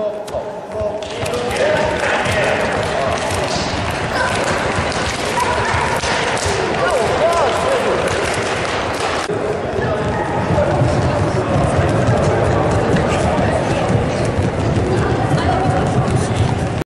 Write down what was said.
5 5